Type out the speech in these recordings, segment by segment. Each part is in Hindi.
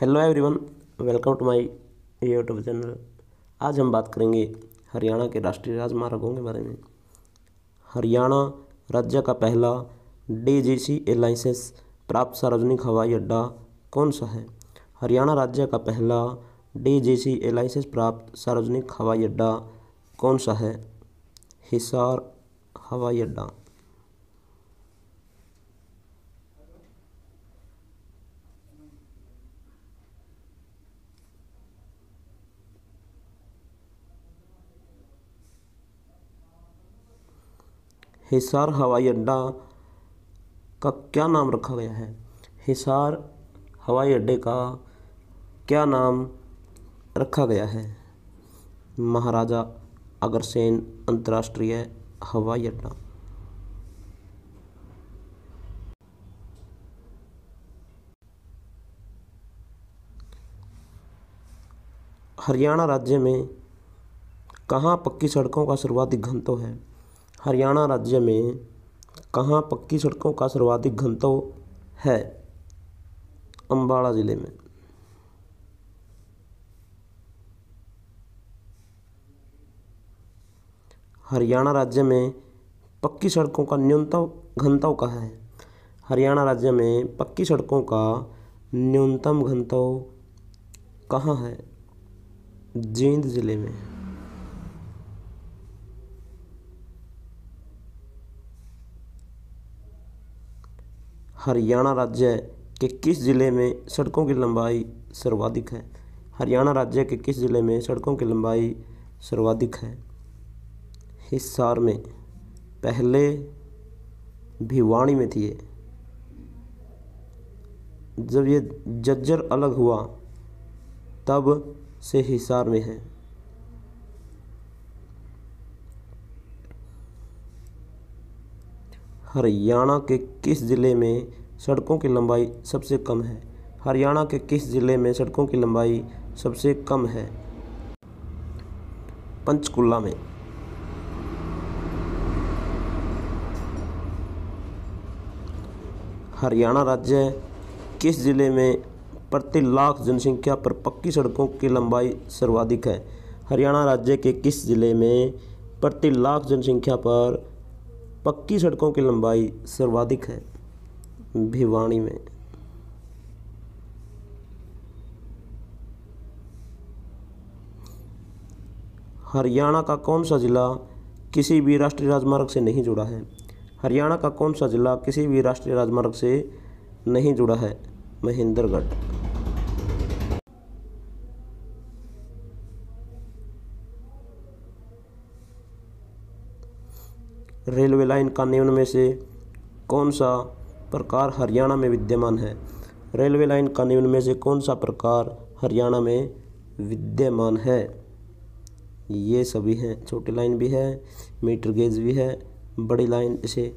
Hello everyone welcome to my YouTube channel आज हम बात करेंगे हरियाणा के राष्ट्रीय राजमार्गों के बारे में। हरियाणा राज्य का पहला डीजीसी लाइसेंस प्राप्त सार्वजनिक हवाई अड्डा कौन सा है? हरियाणा राज्य का पहला डीजीसी लाइसेंस प्राप्त सार्वजनिक हवाई अड्डा कौन सा है? हिसार हवाई अड्डा। हिसार हवाई अड्डा का क्या नाम रखा गया है? हिसार हवाई अड्डे का क्या नाम रखा गया है? महाराजा अग्रसेन अंतर्राष्ट्रीय हवाई अड्डा। हरियाणा राज्य में कहाँ पक्की सड़कों का सर्वाधिक घनत्व है? हरियाणा राज्य में कहाँ पक्की सड़कों का सर्वाधिक घनत्व है? अम्बाड़ा ज़िले में। हरियाणा राज्य में पक्की सड़कों का न्यूनतम घनत्व कहाँ है। हरियाणा राज्य में पक्की सड़कों का न्यूनतम घनत्व कहाँ है? जींद ज़िले में। हरियाणा राज्य के किस ज़िले में सड़कों की लंबाई सर्वाधिक है? हरियाणा राज्य के किस ज़िले में सड़कों की लंबाई सर्वाधिक है? हिसार में पहले भिवाड़ी में थी ये। जब ये जज्जर अलग हुआ, तब से हिसार में है। हरियाणा के किस ज़िले में सड़कों की लंबाई सबसे कम है? हरियाणा के किस ज़िले में सड़कों की लंबाई सबसे कम है? पंचकुला में। हरियाणा राज्य किस ज़िले में प्रति लाख जनसंख्या पर पक्की सड़कों की लंबाई सर्वाधिक है? हरियाणा राज्य के किस ज़िले में प्रति लाख जनसंख्या पर पक्की सड़कों की लंबाई सर्वाधिक है। भिवाड़ी में हरियाणा का कौन सा ज़िला किसी भी राष्ट्रीय राजमार्ग से नहीं जुड़ा है? हरियाणा का कौन सा ज़िला किसी भी राष्ट्रीय राजमार्ग से नहीं जुड़ा है? महेंद्रगढ़। रेलवे लाइन का निम्न में से कौन सा प्रकार हरियाणा में विद्यमान है? रेलवे लाइन का निम्न में से कौन सा प्रकार हरियाणा में विद्यमान है? ये सभी हैं, छोटी लाइन भी है, मीटर गेज भी है, बड़ी लाइन इसे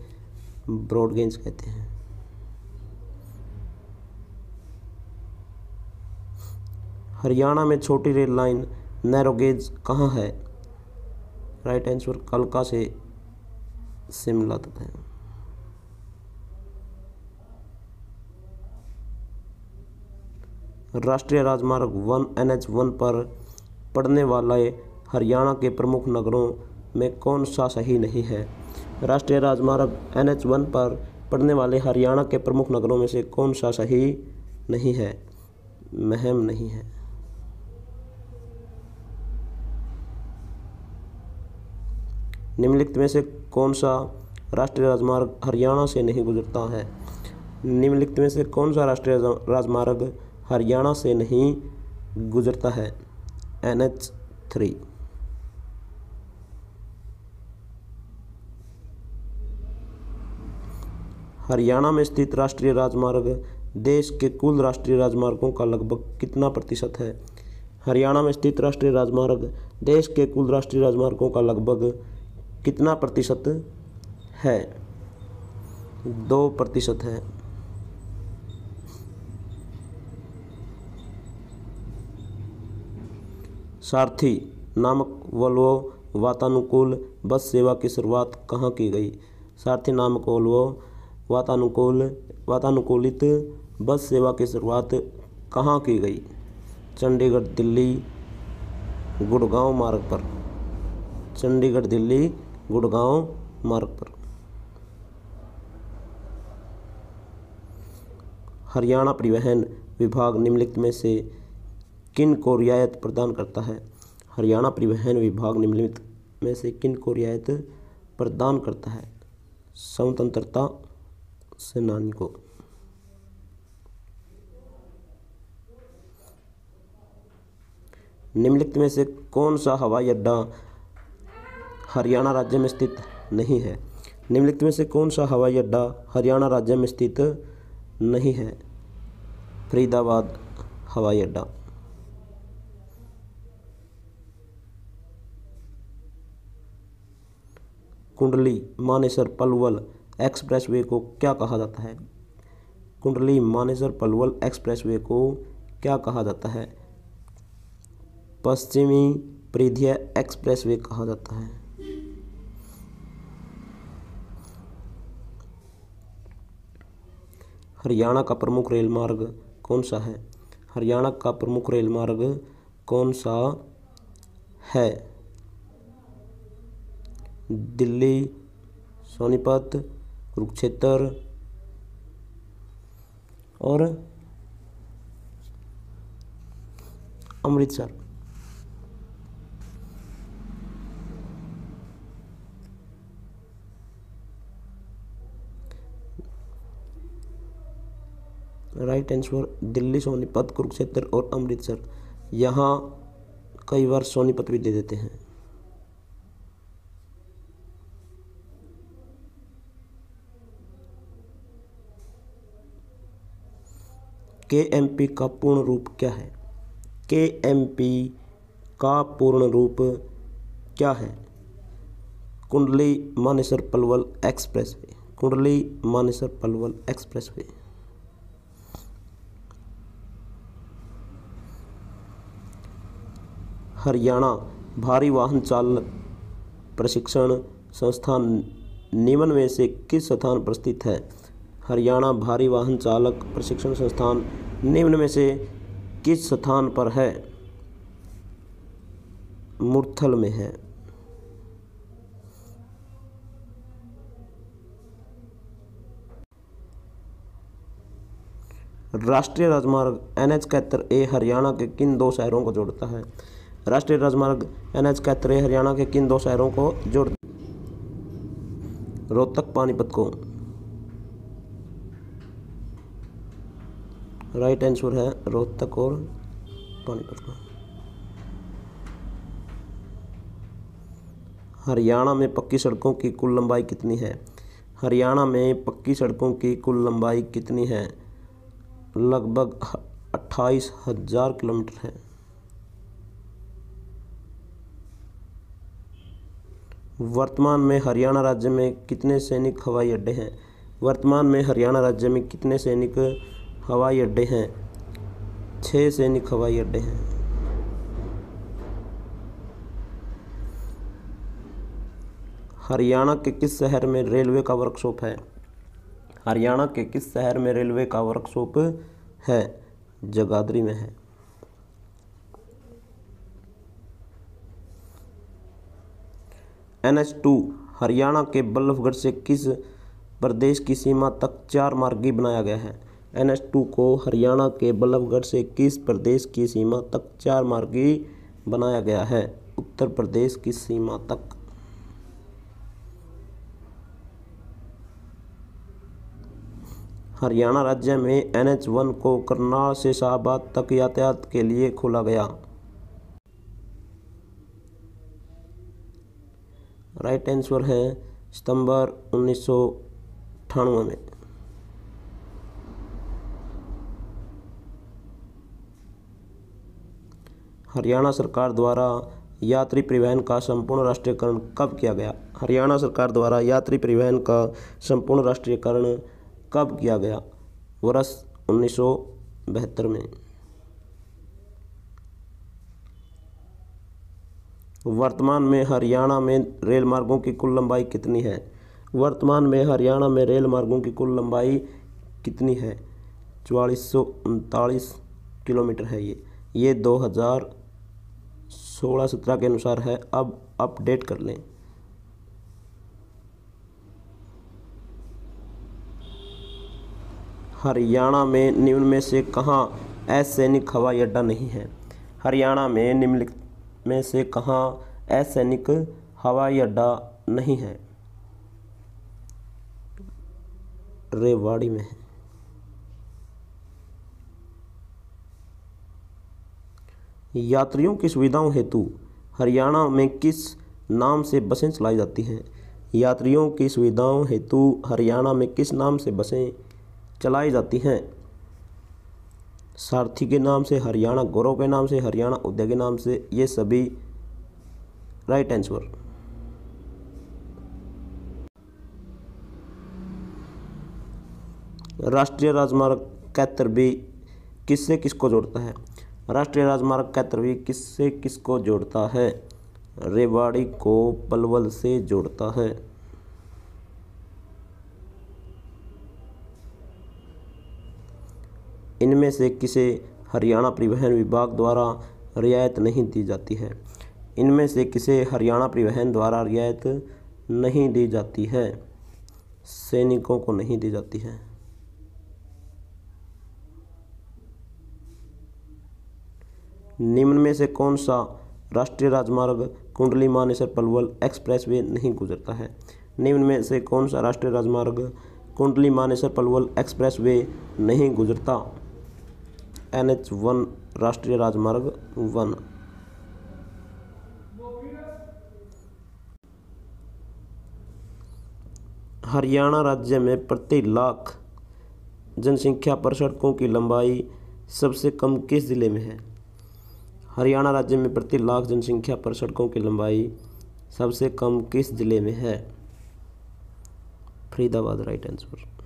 ब्रॉड गेज कहते हैं। हरियाणा में छोटी रेल लाइन, नैरो गेज कहाँ है? राइट आंसर कलका से शिमला है राष्ट्रीय राजमार्ग वन एन एच वन पर पड़ने वाले हरियाणा के प्रमुख नगरों में कौन सा सही नहीं है? राष्ट्रीय राजमार्ग एन एच वन पर पड़ने वाले हरियाणा के प्रमुख नगरों में से कौन सा सही नहीं है? महम नहीं है। निम्नलिखित में से कौन सा राष्ट्रीय राजमार्ग हरियाणा से नहीं गुजरता है? निम्नलिखित में से कौन सा राष्ट्रीय राजमार्ग हरियाणा से नहीं गुजरता है? N H three. हरियाणा में स्थित राष्ट्रीय राजमार्ग देश के कुल राष्ट्रीय राजमार्गों का लगभग कितना प्रतिशत है? हरियाणा में स्थित राष्ट्रीय राजमार्ग देश के कुल राष्ट्रीय राजमार्गों का लगभग कितना प्रतिशत है? दो प्रतिशत है। सारथी, नामक वल्वो वातानुकूल बस सेवा की शुरुआत कहाँ की गई? सारथी, नामक वल्वो वातानुकूल, वातानुकूलित बस सेवा की शुरुआत कहाँ की गई? चंडीगढ़ दिल्ली, गुड़गांव मार्ग पर। चंडीगढ़ दिल्ली गुड़गांव मार्ग पर। हरियाणा परिवहन विभाग निम्नलिखित में से किन को रियायत प्रदान करता है? हरियाणा परिवहन विभाग निम्नलिखित में से किन को रियायत प्रदान करता है? स्वतंत्रता सेनानी को। निम्नलिखित में से कौन सा हवाई अड्डा हरियाणा राज्य में स्थित नहीं है। निम्नलिखित में से कौन सा हवाई अड्डा हरियाणा राज्य में स्थित नहीं है? फरीदाबाद हवाई अड्डा। कुंडली, मानेसर, पलवल एक्सप्रेसवे को क्या कहा जाता है? कुंडली, मानेसर, पलवल एक्सप्रेसवे को क्या कहा जाता है? पश्चिमी परिधीय एक्सप्रेसवे कहा जाता है। हरियाणा का प्रमुख रेल मार्ग कौन सा है? हरियाणा का प्रमुख रेल मार्ग कौन सा है? दिल्ली, सोनीपत, कुरुक्षेत्र और अमृतसर। राइट आंसर दिल्ली सोनीपत, कुरुक्षेत्र और अमृतसर। यहाँ कई बार सोनीपत भी दे देते हैं। के एम पी का पूर्ण रूप क्या है? के एम पी का पूर्ण रूप क्या है? कुंडली Manesar Palwal expressway Kundli Manesar Palwal expressway Haryana, भारी वाहन चालक प्रशिक्षण संस्थान निम्न में से किस स्थान पर स्थित है? हरियाणा, भारी वाहन चालक प्रशिक्षण संस्थान निम्न में से किस स्थान पर है? मुरथल में है। राष्ट्रीय राजमार्ग एन एच ए हरियाणा के किन दो शहरों को जोड़ता है? राष्ट्रीय राजमार्ग एन एच इकहत्तर हरियाणा के किन दो शहरों को जोड़ रोहतक, पानीपत को। राइट आंसर है रोहतक और पानीपत को। हरियाणा में पक्की सड़कों की कुल लंबाई कितनी है? हरियाणा में पक्की सड़कों की कुल लंबाई कितनी है? लगभग अट्ठाईस हज़ार किलोमीटर है। वर्तमान में हरियाणा राज्य में कितने सैनिक हवाई अड्डे हैं? वर्तमान में हरियाणा राज्य में कितने सैनिक हवाई अड्डे हैं? छः सैनिक हवाई अड्डे हैं। हरियाणा के किस शहर में रेलवे का वर्कशॉप है? हरियाणा के किस शहर में रेलवे का वर्कशॉप है? जगाधरी में है। एन एच टू हरियाणा के बल्लभगढ़ से किस प्रदेश की सीमा तक चार मार्गी बनाया गया है? एन एच टू को हरियाणा के बल्लभगढ़ से किस प्रदेश की सीमा तक चार मार्गी बनाया गया है? उत्तर प्रदेश की सीमा तक। हरियाणा राज्य में एन एच वन को करनाल से शाहबाद तक यातायात के लिए खोला गया। राइट आंसर है सितंबर उन्नीस सौ अठानवे में। हरियाणा सरकार द्वारा यात्री परिवहन का संपूर्ण राष्ट्रीयकरण कब किया गया? हरियाणा सरकार द्वारा यात्री परिवहन का संपूर्ण राष्ट्रीयकरण कब किया गया? वर्ष उन्नीस सौ बहत्तर में। वर्तमान में हरियाणा में रेल मार्गों की कुल लंबाई कितनी है? वर्तमान में हरियाणा में रेल मार्गों की कुल लंबाई कितनी है? चवालीस सौ उनतालीस किलोमीटर है ये। ये दो हज़ार सोलह सत्रह के अनुसार है। अब अपडेट कर लें। हरियाणा में निम्न में से कहाँ असैनिक हवाई अड्डा नहीं है? हरियाणा में निम्नलिखित में से कहाँ असैनिक हवाई अड्डा नहीं है? रेवाड़ी में है। यात्रियों की सुविधाओं हेतु हरियाणा में किस नाम से बसें चलाई जाती हैं? यात्रियों की सुविधाओं हेतु हरियाणा में किस नाम से बसें चलाई जाती हैं? सारथी के नाम से, हरियाणा, गौरव के नाम से, हरियाणा उदय के नाम से, ये सभी राइट आंसर राष्ट्रीय राजमार्ग कैतर भी किससे किसको जोड़ता है? राष्ट्रीय राजमार्ग कैतर भी किससे किसको जोड़ता है? रेवाड़ी को पलवल से जोड़ता है। इनमें से किसे हरियाणा परिवहन विभाग द्वारा रियायत नहीं दी जाती है? इनमें से किसे हरियाणा परिवहन द्वारा रियायत नहीं दी जाती है? सैनिकों को नहीं दी जाती है। निम्न में से कौन सा राष्ट्रीय राजमार्ग कुंडली मानेसर पलवल एक्सप्रेसवे नहीं गुजरता है? निम्न में से कौन सा राष्ट्रीय राजमार्ग कुंडली मानेसर पलवल एक्सप्रेसवे नहीं गुजरता? एन एच वन, राष्ट्रीय राजमार्ग वन। हरियाणा राज्य में प्रति लाख जनसंख्या पर सड़कों की लंबाई सबसे कम किस ज़िले में है? हरियाणा राज्य में प्रति लाख जनसंख्या पर सड़कों की लंबाई सबसे कम किस ज़िले में है? Faridabad, right answer.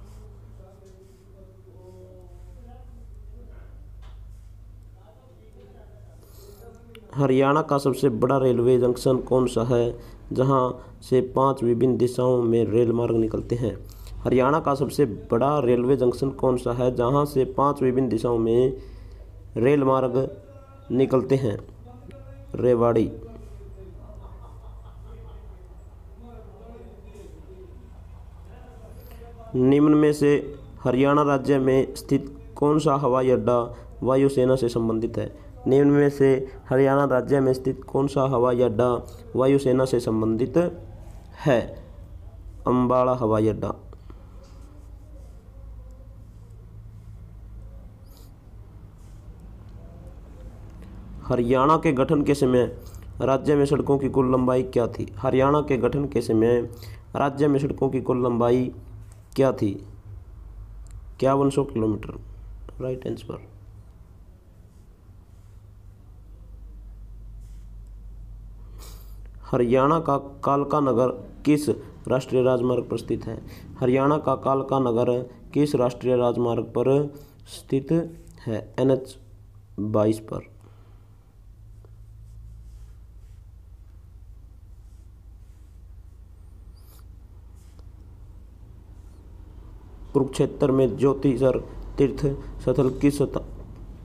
हरियाणा का सबसे बड़ा रेलवे जंक्शन कौन सा है, जहाँ से पाँच विभिन्न दिशाओं में रेल मार्ग निकलते हैं? हरियाणा का सबसे बड़ा रेलवे जंक्शन कौन सा है, जहाँ से पाँच विभिन्न दिशाओं में रेल मार्ग निकलते हैं? रेवाड़ी। निम्न में से हरियाणा राज्य में स्थित कौन सा हवाई अड्डा वायुसेना से संबंधित है? निम्न में से हरियाणा राज्य में स्थित कौन सा हवाई अड्डा वायुसेना से संबंधित है? अम्बाड़ा हवाई अड्डा। हरियाणा के गठन के समय राज्य में सड़कों की कुल लंबाई क्या थी? हरियाणा के गठन के समय राज्य में सड़कों की कुल लंबाई क्या थी? इक्यावन सौ किलोमीटर। Right answer. हरियाणा का कालका नगर किस राष्ट्रीय राजमार्ग पर स्थित है? हरियाणा का कालका नगर किस राष्ट्रीय राजमार्ग पर स्थित है? एन एच बाईस पर। कुरुक्षेत्र में ज्योतिषर तीर्थ स्थल किस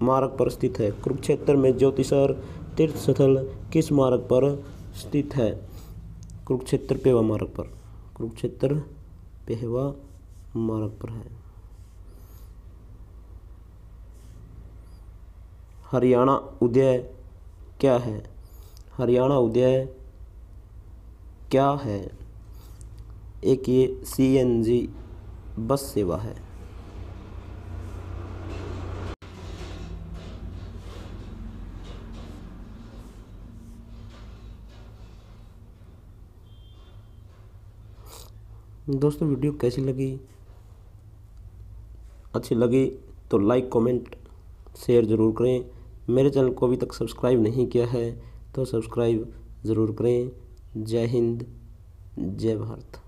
मार्ग पर स्थित है? कुरुक्षेत्र में ज्योतिषर तीर्थ स्थल किस मार्ग पर स्थित है। कुरुक्षेत्र पेवा मार्ग पर। कुरुक्षेत्र पेहवा मार्ग पर है। हरियाणा उदय क्या है? हरियाणा उदय क्या है? एक ये सीएनजी बस सेवा है। दोस्तों, वीडियो कैसी लगी? अच्छी लगी तो लाइक कमेंट शेयर ज़रूर करें। मेरे चैनल को अभी तक सब्सक्राइब नहीं किया है तो सब्सक्राइब ज़रूर करें। जय हिंद, जय भारत।